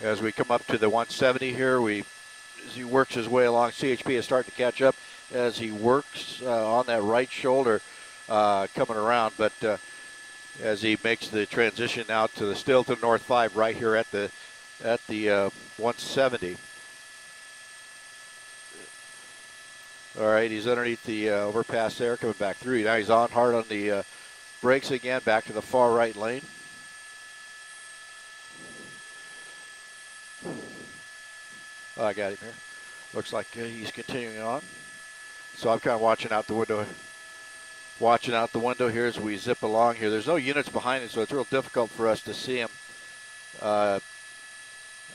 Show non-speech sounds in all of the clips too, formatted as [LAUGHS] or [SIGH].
As we come up to the 170 here, we as he works his way along, CHP is starting to catch up as he works uh, on that right shoulder uh, coming around. But uh, as he makes the transition out to the still to north five right here at the at the uh, 170. All right, he's underneath the uh, overpass there, coming back through. Now he's on hard on the uh, brakes again, back to the far right lane. Oh, I got him here. Looks like he's continuing on. So I'm kind of watching out the window, watching out the window here as we zip along here. There's no units behind it, so it's real difficult for us to see him uh,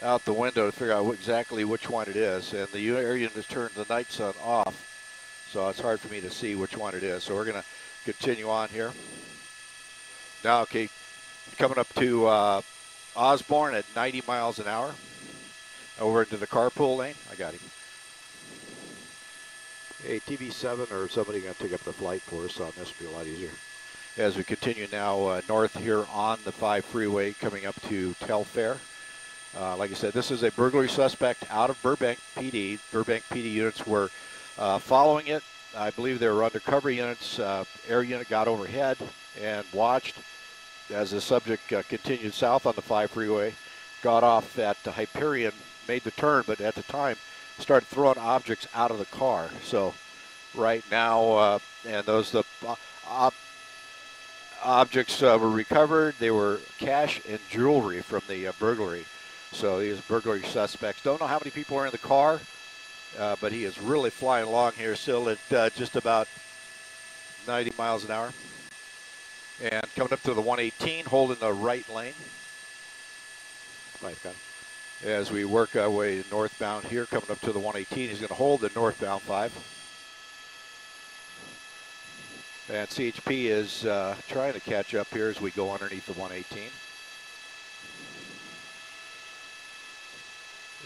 out the window to figure out exactly which one it is. And the air unit has turned the night sun off, so it's hard for me to see which one it is. So we're going to continue on here. Now, okay, coming up to uh, Osborne at 90 miles an hour. Over into the carpool lane. I got him. Hey, TV7 or somebody going to take up the flight for us on this. Be a lot easier. As we continue now uh, north here on the 5 freeway coming up to Telfair. Uh, like I said, this is a burglary suspect out of Burbank PD. Burbank PD units were uh, following it. I believe they were undercover units. Uh, air unit got overhead and watched as the subject uh, continued south on the 5 freeway. Got off at Hyperion made the turn, but at the time started throwing objects out of the car. So right now, uh, and those the uh, objects uh, were recovered. They were cash and jewelry from the uh, burglary. So these burglary suspects don't know how many people are in the car, uh, but he is really flying along here still at just about 90 miles an hour. And coming up to the 118, holding the right lane. Right, got him as we work our way northbound here, coming up to the 118. He's going to hold the northbound five. And CHP is uh, trying to catch up here as we go underneath the 118.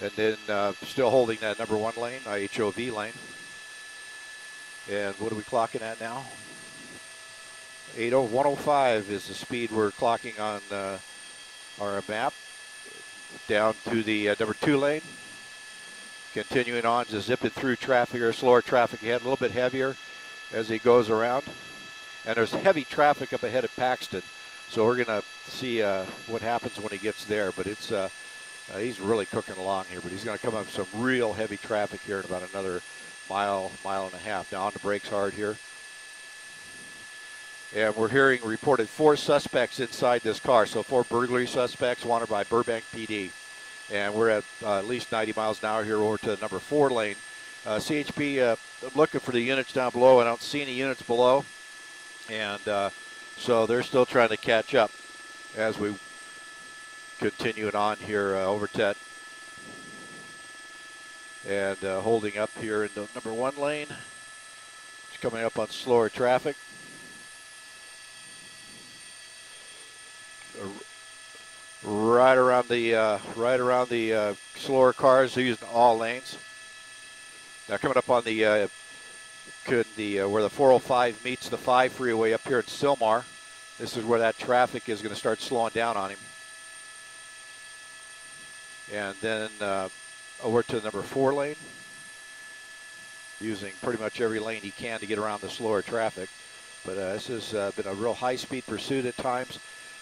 And then uh, still holding that number one lane, IHOV lane. And what are we clocking at now? 80, 105 is the speed we're clocking on uh, our map down to the uh, number two lane. Continuing on to zip it through traffic or slower traffic ahead, a little bit heavier as he goes around. And there's heavy traffic up ahead at Paxton. So we're going to see uh, what happens when he gets there. But it's uh, uh, he's really cooking along here. But he's going to come up some real heavy traffic here in about another mile, mile and a half. Now on the brakes hard here. And we're hearing reported four suspects inside this car. So four burglary suspects wanted by Burbank PD. And we're at uh, at least 90 miles an hour here over to number four lane. Uh, CHP uh, looking for the units down below. I don't see any units below. And uh, so they're still trying to catch up as we continue it on here uh, over Tet. And uh, holding up here in the number one lane. It's coming up on slower traffic. Right around the uh, right around the uh, slower cars using all lanes. Now coming up on the uh, could the uh, where the 405 meets the 5 freeway up here at Sylmar. This is where that traffic is going to start slowing down on him. And then uh, over to the number four lane, using pretty much every lane he can to get around the slower traffic. But uh, this has been a real high-speed pursuit at times.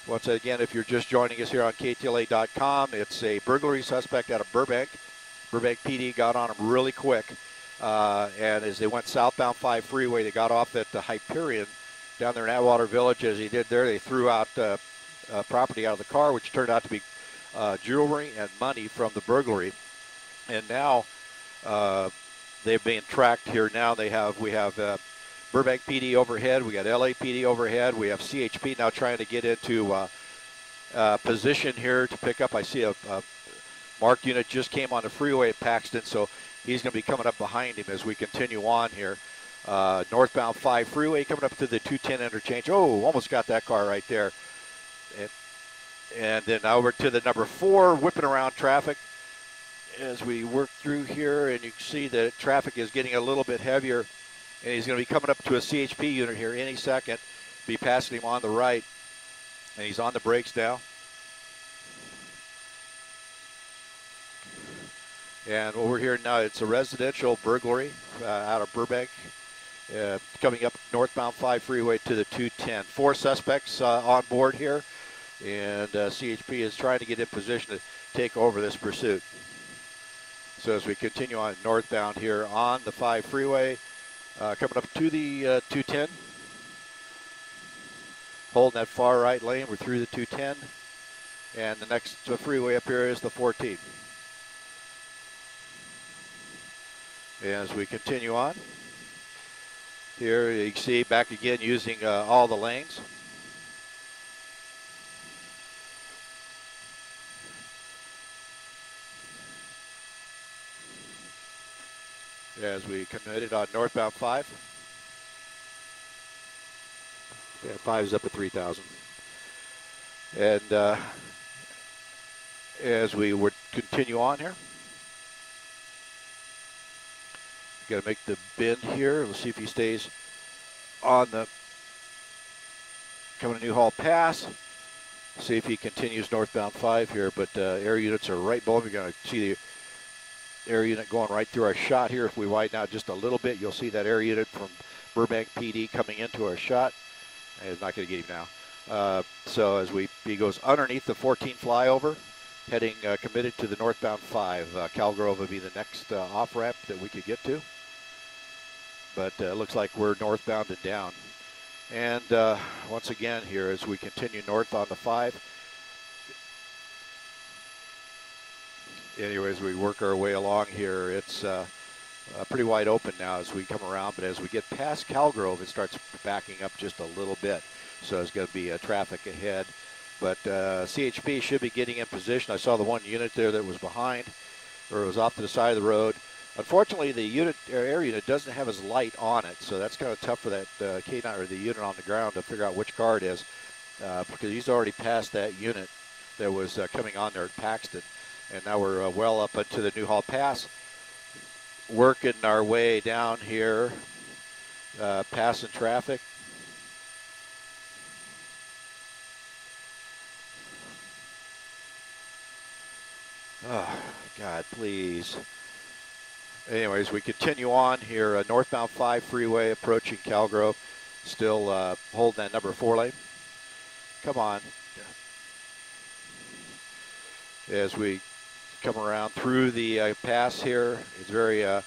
Once again, if you're just joining us here on KTLA.com, it's a burglary suspect out of Burbank. Burbank PD got on him really quick. Uh, and as they went southbound 5 freeway, they got off at the Hyperion down there in Atwater Village. As he did there, they threw out uh, uh, property out of the car, which turned out to be uh, jewelry and money from the burglary. And now uh, they've been tracked here. Now they have we have uh, Burbank PD overhead. We got LAPD overhead. We have CHP now trying to get into uh, uh, position here to pick up. I see a, a marked unit just came on the freeway at Paxton, so he's going to be coming up behind him as we continue on here. Uh, northbound 5 freeway coming up to the 210 interchange. Oh, almost got that car right there. And, and then over to the number 4, whipping around traffic as we work through here, and you can see that traffic is getting a little bit heavier and he's going to be coming up to a CHP unit here any second. Be passing him on the right, and he's on the brakes now. And over we're now, it's a residential burglary uh, out of Burbank, uh, coming up northbound 5 freeway to the 210. Four suspects uh, on board here, and uh, CHP is trying to get in position to take over this pursuit. So as we continue on northbound here on the 5 freeway, uh, coming up to the uh, 210, holding that far right lane, we're through the 210, and the next freeway up here is the 14. as we continue on. Here you see back again using uh, all the lanes. As we committed on northbound 5. Yeah, 5 is up at 3,000. And uh, as we would continue on here. Got to make the bend here. Let's see if he stays on the coming to Newhall Pass. See if he continues northbound 5 here, but uh, air units are right below. You're going to see the air unit going right through our shot here. If we widen out just a little bit, you'll see that air unit from Burbank PD coming into our shot. It's not going to get him now. Uh, so as we he goes underneath the 14 flyover, heading uh, committed to the northbound 5. Uh, Calgrove will be the next uh, off ramp that we could get to but uh, looks like we're northbound and down. And uh, once again here as we continue north on the 5. Anyways, we work our way along here. It's uh, uh, pretty wide open now as we come around, but as we get past Calgrove, it starts backing up just a little bit. So there's going to be traffic ahead. But uh, CHP should be getting in position. I saw the one unit there that was behind, or was off to the side of the road. Unfortunately, the unit air unit doesn't have his light on it, so that's kind of tough for that uh, K9 or the unit on the ground to figure out which car it is, uh, because he's already passed that unit that was uh, coming on there at Paxton, and now we're uh, well up into the Newhall Pass, working our way down here, uh, passing traffic. Oh, God, please anyways, we continue on here. Uh, northbound 5 freeway approaching Calgrove. Still uh, holding that number 4 lane. Come on. As we come around through the uh, pass here, it's very uh,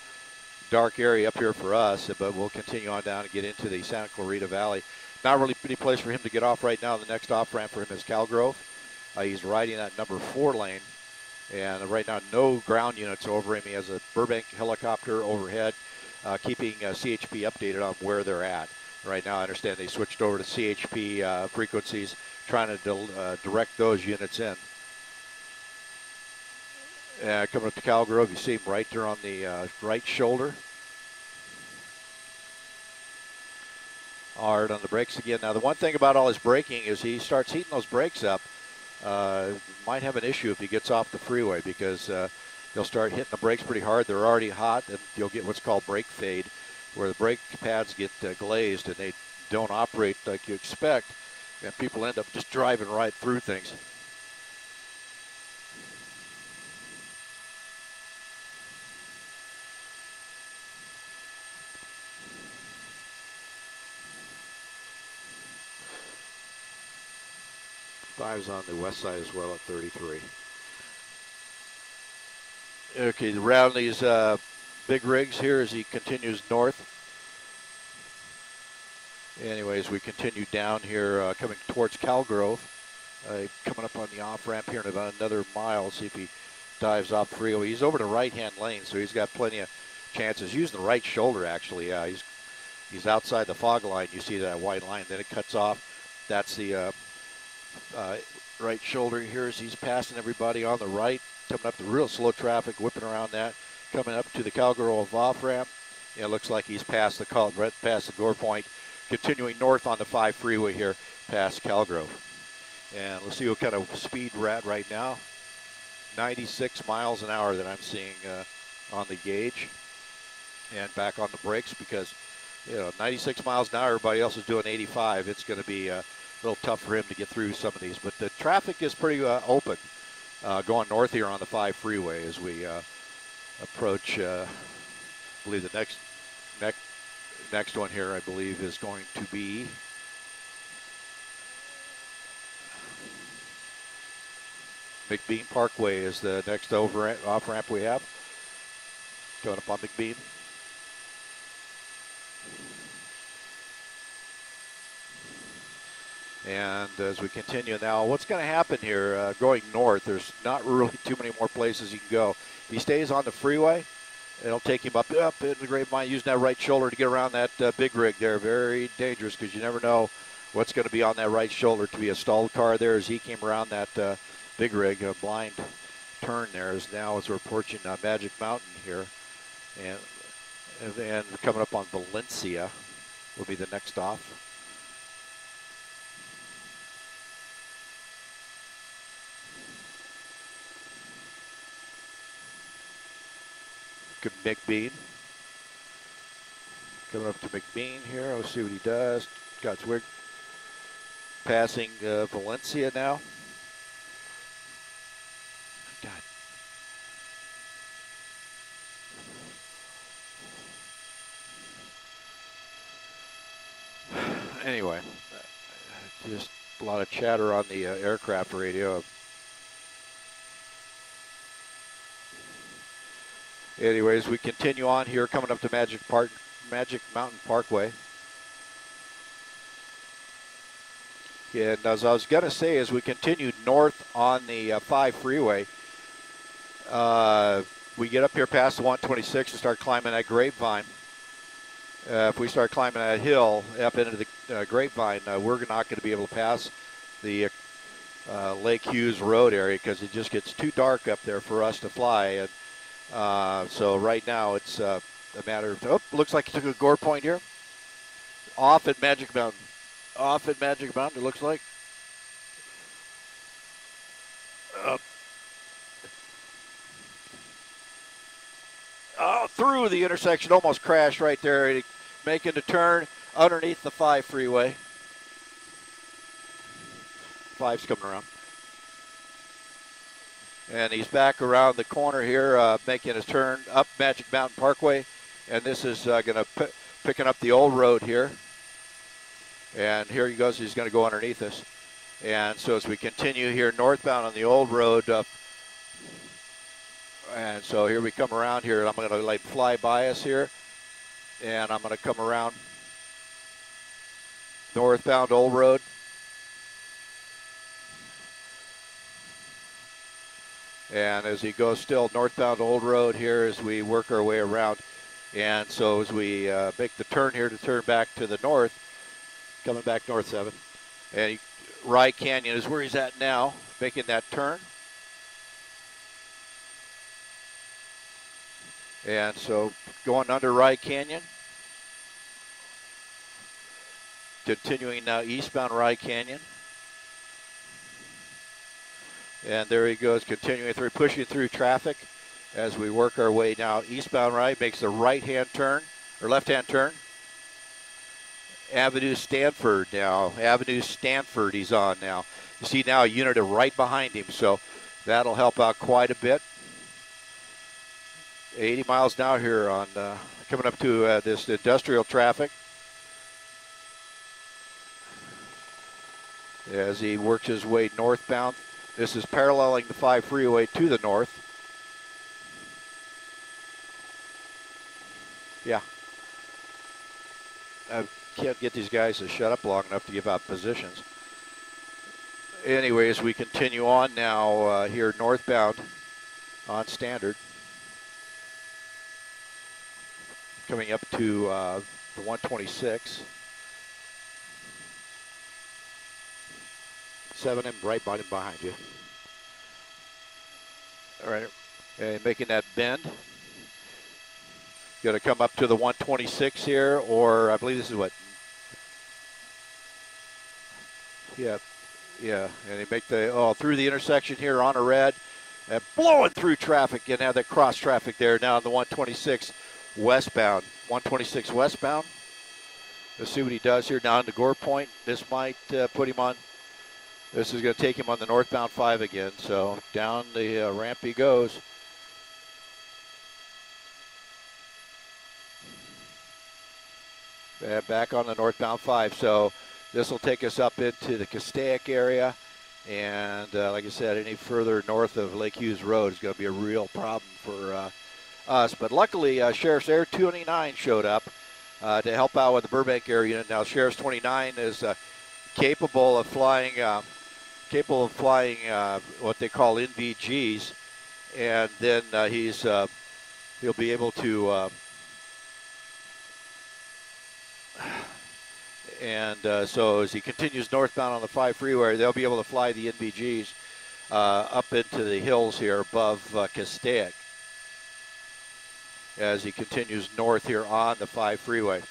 dark area up here for us, but we'll continue on down and get into the Santa Clarita Valley. Not really any place for him to get off right now. The next off ramp for him is Calgrove. Uh, he's riding that number four lane. And right now, no ground units over him. He has a Burbank helicopter overhead, uh, keeping uh, CHP updated on where they're at. Right now, I understand they switched over to CHP uh, frequencies, trying to uh, direct those units in. Uh, coming up to Calgrove, you see him right there on the uh, right shoulder. Hard on the brakes again. Now, the one thing about all his braking is he starts heating those brakes up uh, might have an issue if he gets off the freeway because uh, he'll start hitting the brakes pretty hard. They're already hot, and you'll get what's called brake fade, where the brake pads get uh, glazed and they don't operate like you expect, and people end up just driving right through things. Five's on the west side as well at 33. Okay, around these uh, big rigs here as he continues north. Anyways, we continue down here, uh, coming towards Calgrove. Uh, coming up on the off ramp here in about another mile. See if he dives off the freeway. He's over the right hand lane, so he's got plenty of chances. Using the right shoulder, actually. Uh, he's he's outside the fog line. You see that white line. Then it cuts off. That's the uh, right shoulder here as he's passing everybody on the right, coming up the real slow traffic, whipping around that, coming up to the Calgrove off ramp. It looks like he's past the call, right past the Gore Point, continuing north on the 5 freeway here past Calgrove. And let's see what kind of speed we're at right now. 96 miles an hour that I'm seeing uh, on the gauge. And back on the brakes because, you know, 96 miles an hour, everybody else is doing 85. It's going to be uh, a little tough for him to get through some of these. But the traffic is pretty uh, open uh, going north here on the 5 freeway as we uh, approach. Uh, I believe the next next next one here, I believe, is going to be. McBean Parkway is the next over off ramp we have. Going up on McBean. And as we continue now, what's going to happen here uh, going north? There's not really [LAUGHS] too many more places you can go. He stays on the freeway, it'll take him up up in the grapevine, using that right shoulder to get around that uh, big rig there. Very dangerous because you never know what's going to be on that right shoulder to be a stalled car there as he came around that uh, big rig, a blind turn there. As now as we're approaching uh, Magic Mountain here, and and coming up on Valencia will be the next off. McBean. Coming up to McBean here. Let's see what he does. Got Twig passing uh, Valencia now. God. [SIGHS] Anyway, just a lot of chatter on the uh, aircraft radio. Anyways, we continue on here, coming up to Magic Park, Magic Mountain Parkway. And as I was going to say, as we continue north on the uh, 5 freeway, uh, we get up here past the 126 and start climbing that grapevine. Uh, if we start climbing that hill up into the uh, grapevine, uh, we're not going to be able to pass the uh, Lake Hughes Road area because it just gets too dark up there for us to fly. Uh, so right now it's uh, a matter of, oh, looks like he took a gore point here. Off at Magic Mountain. Off at Magic Mountain, it looks like. Uh, oh, through the intersection, almost crashed right there, making the turn underneath the 5 freeway. Five's coming around. And he's back around the corner here, uh, making his turn up Magic Mountain Parkway. And this is uh, going to picking up the old road here. And here he goes. He's going to go underneath us. And so as we continue here northbound on the old road, and so here we come around here. I'm going to like fly by us here, and I'm going to come around northbound old road. And as he goes still northbound Old Road here as we work our way around. And so as we uh, make the turn here to turn back to the north, coming back north 7, and Rye Canyon is where he's at now, making that turn. And so going under Rye Canyon. Continuing now eastbound Rye Canyon. And there he goes, continuing through, pushing through traffic as we work our way now eastbound right, makes the right-hand turn, or left-hand turn. Avenue Stanford now, Avenue Stanford he's on now. You see now a unit right behind him, so that'll help out quite a bit. 80 miles hour here on uh, coming up to uh, this industrial traffic. As he works his way northbound this is paralleling the 5 freeway to the north. Yeah. I can't get these guys to shut up long enough to give out positions. Anyways, we continue on now uh, here northbound on Stanford. Coming up to uh, the 126. Seven and right bottom behind you. All right, and making that bend. Going to come up to the 126 here, or I believe this is what? Yeah, yeah, and they make the oh through the intersection here on a red, and blowing through traffic and have that cross traffic there now on the 126 westbound. 126 westbound. Let's see what he does here down to Gore Point. This might uh, put him on this is going to take him on the northbound five again. So down the uh, ramp he goes. Uh, back on the northbound five. So this will take us up into the Castaic area. And uh, like I said, any further north of Lake Hughes Road is going to be a real problem for uh, us. But luckily, uh, Sheriff's Air 29 showed up uh, to help out with the Burbank Air Unit. Now, Sheriff's 29 is capable of flying. Um, capable of flying what they call NVGs, and then he's he'll be able to and uh, so as he continues northbound on the 5 freeway, they'll be able to fly the NVGs uh, up into the hills here above uh, Castaic as he continues north here on the 5 freeway.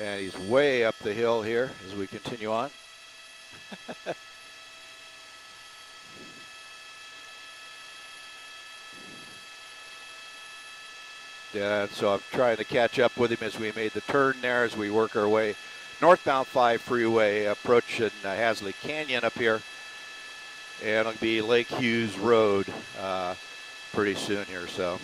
And he's way up the hill here as we continue on. [LAUGHS] Yeah, so I'm trying to catch up with him as we made the turn there as we work our way northbound 5 freeway approaching uh, Hasley Canyon up here. And it'll be Lake Hughes Road uh, pretty soon here. So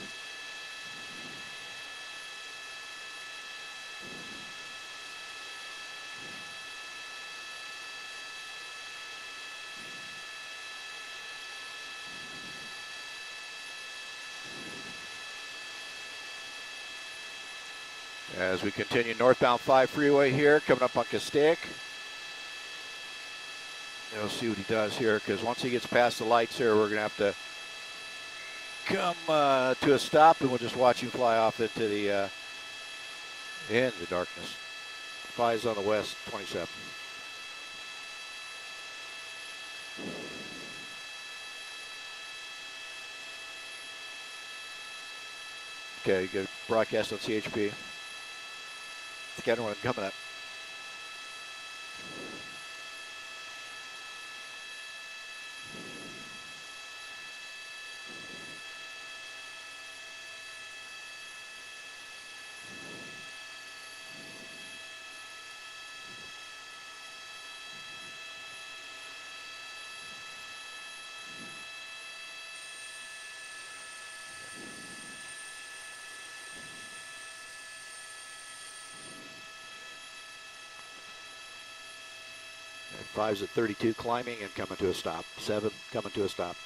as we continue northbound 5 freeway here, coming up on Castaic. We'll see what he does here, because once he gets past the lights here, we're going to have to come uh, to a stop, and we'll just watch him fly off into the uh, in the darkness. Flies on the west, 27. Okay, good broadcast on CHP together when I'm coming up. Five's at 32 climbing and coming to a stop. Seven coming to a stop.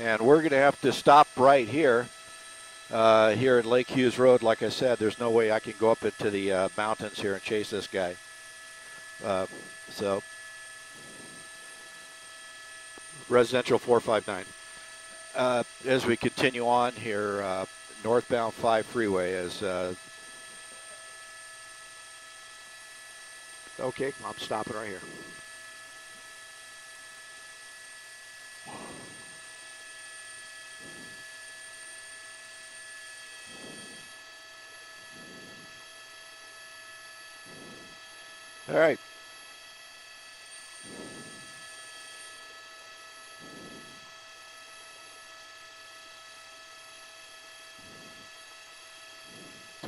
And we're going to have to stop right here, uh, here at Lake Hughes Road. Like I said, there's no way I can go up into the uh, mountains here and chase this guy. Uh, so, residential 459. Uh, as we continue on here, uh, northbound 5 freeway as uh, okay i'm stopping right here. All right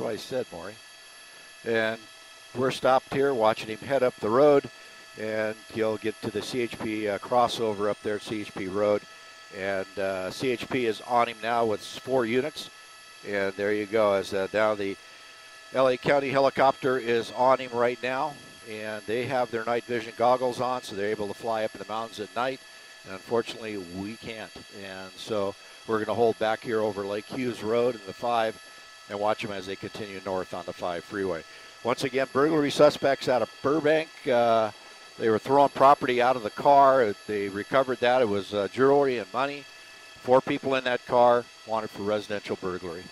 what I said, Maury. And we're stopped here watching him head up the road, and he'll get to the CHP uh, crossover up there at CHP Road. And uh, CHP is on him now with four units. And there you go, as uh, now the LA County helicopter is on him right now. And they have their night vision goggles on, so they're able to fly up in the mountains at night. And unfortunately, we can't. And so we're going to hold back here over Lake Hughes Road in the 5 and watch them as they continue north on the 5 freeway. Once again, burglary suspects out of Burbank. Uh, they were throwing property out of the car. They recovered that. It was uh, jewelry and money. Four people in that car wanted for residential burglary.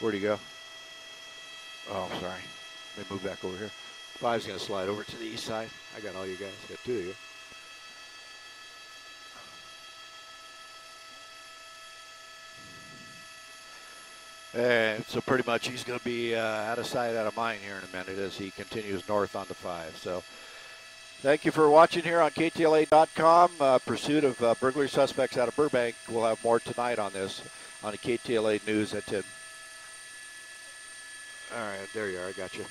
Where'd he go? Oh, sorry. Let me move back over here. Five's going to slide over to the east side. I got all you guys. got two of you. And so pretty much he's going to be uh, out of sight, out of mind here in a minute as he continues north onto five. So thank you for watching here on KTLA.com. Uh, pursuit of uh, burglary suspects out of Burbank. We'll have more tonight on this. on the KTLA News at 10. All right, there you are. I got you.